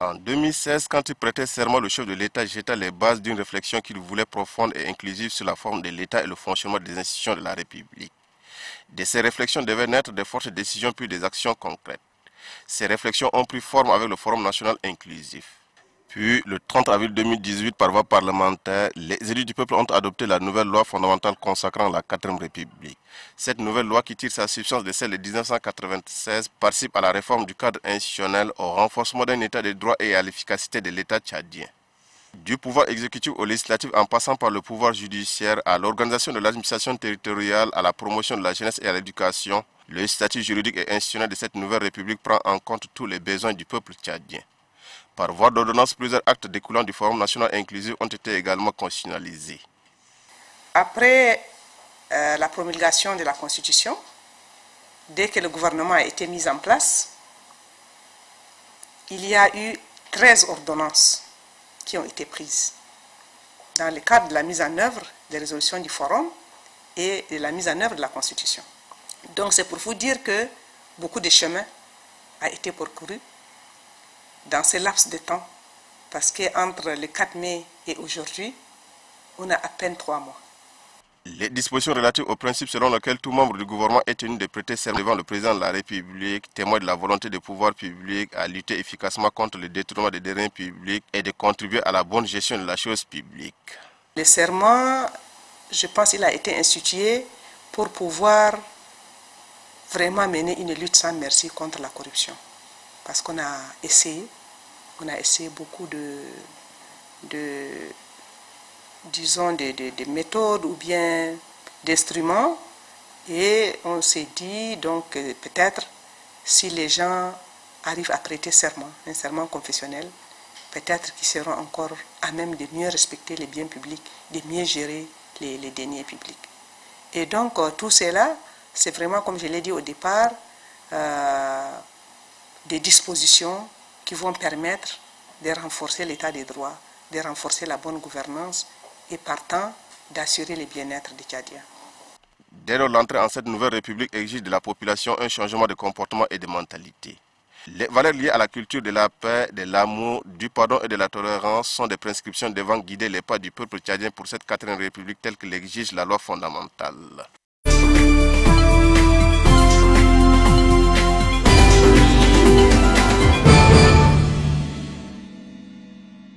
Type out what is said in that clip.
En 2016, quand il prêtait serment, le chef de l'État jeta les bases d'une réflexion qu'il voulait profonde et inclusive sur la forme de l'État et le fonctionnement des institutions de la République. De ces réflexions devaient naître de fortes décisions puis des actions concrètes. Ces réflexions ont pris forme avec le Forum national inclusif. Puis, le 30 avril 2018, par voie parlementaire, les élus du peuple ont adopté la nouvelle loi fondamentale consacrant la 4ème République. Cette nouvelle loi, qui tire sa substance de celle de 1996, participe à la réforme du cadre institutionnel, au renforcement d'un état de droit et à l'efficacité de l'état tchadien. Du pouvoir exécutif au législatif en passant par le pouvoir judiciaire à l'organisation de l'administration territoriale, à la promotion de la jeunesse et à l'éducation, le statut juridique et institutionnel de cette nouvelle république prend en compte tous les besoins du peuple tchadien. Par voie d'ordonnance, plusieurs actes découlant du Forum national inclusif ont été également constitutionnalisés. Après euh, la promulgation de la Constitution, dès que le gouvernement a été mis en place, il y a eu 13 ordonnances qui ont été prises dans le cadre de la mise en œuvre des résolutions du Forum et de la mise en œuvre de la Constitution. Donc c'est pour vous dire que beaucoup de chemin a été parcouru dans ce laps de temps, parce qu'entre le 4 mai et aujourd'hui, on a à peine trois mois. Les dispositions relatives au principe selon lequel tout membre du gouvernement est tenu de prêter serment devant le président de la République témoignent de la volonté des pouvoirs publics à lutter efficacement contre le détournement des deniers publics et de contribuer à la bonne gestion de la chose publique. Le serment, je pense qu'il a été institué pour pouvoir vraiment mener une lutte sans merci contre la corruption. Parce qu'on a essayé, on a essayé beaucoup de, de disons, des, méthodes ou bien d'instruments. Et on s'est dit, donc, peut-être, si les gens arrivent à prêter serment, un serment confessionnel, peut-être qu'ils seront encore à même de mieux respecter les biens publics, de mieux gérer les, les deniers publics. Et donc, euh, tout cela, c'est vraiment, comme je l'ai dit au départ, euh, des dispositions qui vont permettre de renforcer l'état des droits, de renforcer la bonne gouvernance et partant d'assurer le bien-être des Tchadiens. Dès lors, l'entrée en cette nouvelle république exige de la population un changement de comportement et de mentalité. Les valeurs liées à la culture de la paix, de l'amour, du pardon et de la tolérance sont des prescriptions devant guider les pas du peuple tchadien pour cette quatrième république telle que l'exige la loi fondamentale.